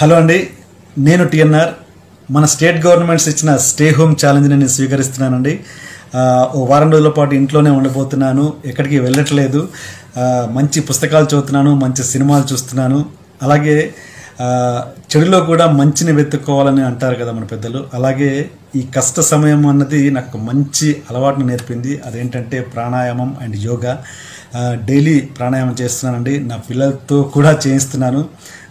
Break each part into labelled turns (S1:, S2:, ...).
S1: Hello అండి నేను TNR. మన స్టేట్ గవర్నమెంట్స్ ఇచ్చిన స్టే హోమ్ ఛాలెంజ్ని నేను స్వీకరిస్తున్నానండి. ఓ వారం రోజుల పాటు ఇంట్లోనే ఉండబోతున్నాను ఎక్కడికి వెళ్ళట్లేదు. మంచి పుస్తకాలు చదువుతున్నాను మంచి సినిమాలు చూస్తున్నాను. అలాగే చెడులో కూడా మంచిని వెతుక్కోవాలని అంటారు కదా మన పెద్దలు. అలాగే ఈ కష్ట సమయం అన్నది నాకు మంచి అలవాటును నేర్పింది. అదేంటంటే ప్రాణాయామం అండ్ యోగా. డైలీ ప్రాణాయామం చేస్తున్నానండి. నా పిల్లలతో కూడా చేయిస్తున్నాను.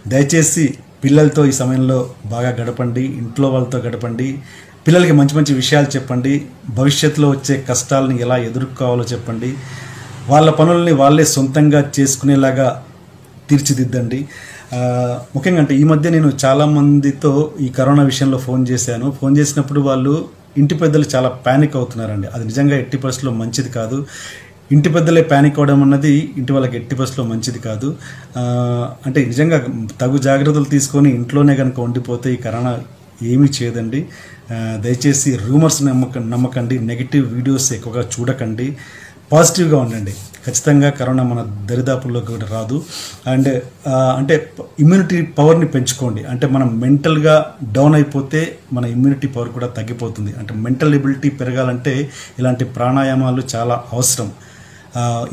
S1: దయచేసి పిల్లలతో ఈ సమయంలో బాగా గడపండి ఇంట్లో వాళ్ళతో గడపండి పిల్లలకి మంచి మంచి విషయాలు చెప్పండి భవిష్యత్తులో వచ్చే కష్టాలని ఎలా ఎదుర్కోవాలో చెప్పండి వాళ్ళ పనుల్ని వాళ్ళే సొంతంగా చేసుకునేలాగా తీర్చిదిద్దండి. ముఖ్యంగా అంటే ఈ మధ్య నేను చాలా మందితో ఈ కరోనా విషయంలో ఫోన్ చేశాను. ఫోన్ చేసినప్పుడు వాళ్ళు ఇంటి పెద్దలు చాలా ప్యానిక్ అవుతున్నారండి. అది నిజంగా ఎట్టి పరిస్థితుల్లో మంచిది కాదు. ఇంటి పెద్దలే ప్యానిక్ అవ్వడం అన్నది ఇంటి వాళ్ళకి ఎట్టి బస్సులో మంచిది కాదు. అంటే నిజంగా తగు జాగ్రత్తలు తీసుకొని ఇంట్లోనే కనుక ఉండిపోతే ఈ కరోనా ఏమీ చేయదండి. దయచేసి రూమర్స్ నమ్మక నమ్మకండి నెగిటివ్ వీడియోస్ ఎక్కువగా చూడకండి. పాజిటివ్గా ఉండండి. ఖచ్చితంగా కరోనా మన దరిదాపుల్లోకి కూడా రాదు. అండ్ అంటే ఇమ్యూనిటీ పవర్ని పెంచుకోండి. అంటే మనం మెంటల్గా డౌన్ అయిపోతే మన ఇమ్యూనిటీ పవర్ కూడా తగ్గిపోతుంది. అంటే మెంటల్ ఎబిలిటీ పెరగాలంటే ఇలాంటి ప్రాణాయామాలు చాలా అవసరం.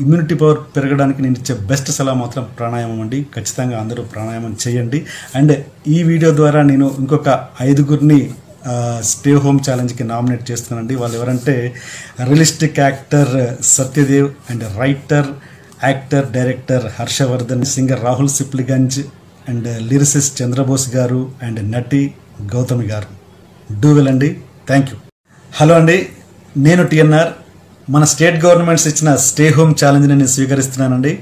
S1: ఇమ్యూనిటీ పవర్ పెరగడానికి నేను ఇచ్చే బెస్ట్ సలహా మాత్రం ప్రాణాయామం అండి. ఖచ్చితంగా అందరూ ప్రాణాయామం చేయండి. అండ్ ఈ వీడియో ద్వారా నేను ఇంకొక ఐదుగురిని స్టే హోమ్ ఛాలెంజ్కి నామినేట్ చేస్తున్నానండి. వాళ్ళు ఎవరంటే realistic actor Satyadev and writer actor director Harshavardhan singer Rahul Sipligunj and lyricist Chandrabose garu and నటి గౌతమి గారు. డూ వెల్ అండి. థ్యాంక్ యూ హలో అండి. నేను టిఎన్ఆర్ మన స్టేట్ గవర్నమెంట్స్ ఇచ్చిన స్టే హోమ్ ఛాలెంజ్ని నేను స్వీకరిస్తున్నానండి.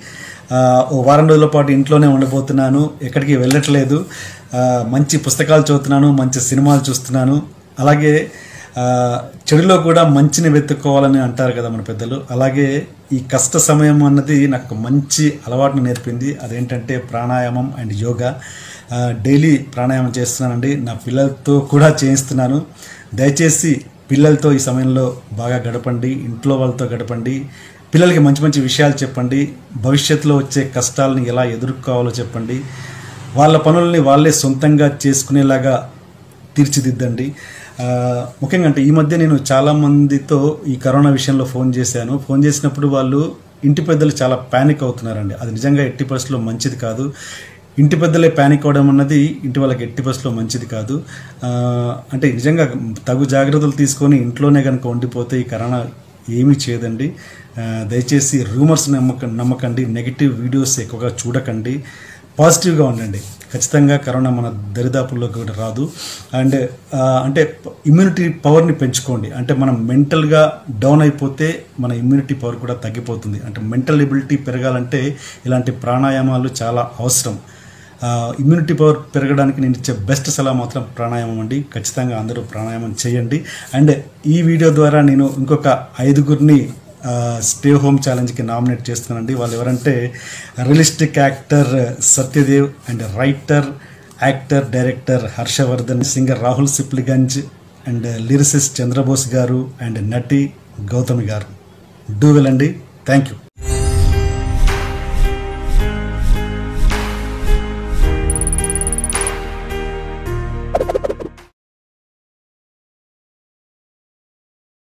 S1: ఓ వారం రోజుల పాటు ఇంట్లోనే ఉండబోతున్నాను. ఎక్కడికి వెళ్ళట్లేదు. మంచి పుస్తకాలు చదువుతున్నాను మంచి సినిమాలు చూస్తున్నాను. అలాగే చెడులో కూడా మంచిని వెతుక్కోవాలని అంటారు కదా మన పెద్దలు. అలాగే ఈ కష్ట సమయం అన్నది నాకు మంచి అలవాటును నేర్పింది. అదేంటంటే ప్రాణాయామం అండ్ యోగా. డైలీ ప్రాణాయామం చేస్తున్నానండి. నా పిల్లలతో కూడా చేయిస్తున్నాను. దయచేసి పిల్లలతో ఈ సమయంలో బాగా గడపండి ఇంట్లో వాళ్ళతో గడపండి పిల్లలకి మంచి మంచి విషయాలు చెప్పండి భవిష్యత్తులో వచ్చే కష్టాలని ఎలా ఎదుర్కోవాలో చెప్పండి వాళ్ళ పనుల్ని వాళ్ళే సొంతంగా చేసుకునేలాగా తీర్చిదిద్దండి. ముఖ్యంగా అంటే ఈ మధ్య నేను చాలా మందితో ఈ కరోనా విషయంలో ఫోన్ చేశాను. ఫోన్ చేసినప్పుడు వాళ్ళు ఇంటి పెద్దలు చాలా ప్యానిక్ అవుతున్నారండి. అది నిజంగా ఎట్టి పరిస్థితుల్లో మంచిది కాదు. ఇంటి పెద్దలే ప్యానిక్ అవడం అన్నది ఇంటి వాళ్ళకి ఎట్టి బస్సులో మంచిది కాదు. అంటే నిజంగా తగు జాగ్రత్తలు తీసుకొని ఇంట్లోనే కనుక ఉండిపోతే ఈ కరోనా ఏమీ చేయదండి. దయచేసి రూమర్స్ నమ్మక నమ్మకండి నెగిటివ్ వీడియోస్ ఎక్కువగా చూడకండి. పాజిటివ్గా ఉండండి. ఖచ్చితంగా కరోనా మన దరిదాపుల్లోకి కూడా రాదు. అండ్ అంటే ఇమ్యూనిటీ పవర్ని పెంచుకోండి. అంటే మనం మెంటల్గా డౌన్ అయిపోతే మన ఇమ్యూనిటీ పవర్ కూడా తగ్గిపోతుంది. అంటే మెంటల్ ఎబిలిటీ పెరగాలంటే ఇలాంటి ప్రాణాయామాలు చాలా అవసరం. ఇమ్యూనిటీ పవర్ పెరగడానికి నేను ఇచ్చే బెస్ట్ సలహా మాత్రం ప్రాణాయామం అండి. ఖచ్చితంగా అందరూ ప్రాణాయామం చేయండి. అండ్ ఈ వీడియో ద్వారా నేను ఇంకొక ఐదుగురిని స్టే హోమ్ ఛాలెంజ్కి నామినేట్ చేస్తున్నానండి. వాళ్ళు ఎవరంటే realistic actor Satyadev and writer actor director Harshavardhan singer Rahul Sipligunj and lyricist Chandrabose garu and నటి గౌతమి గారు డూ వెల్ అండి. Thank you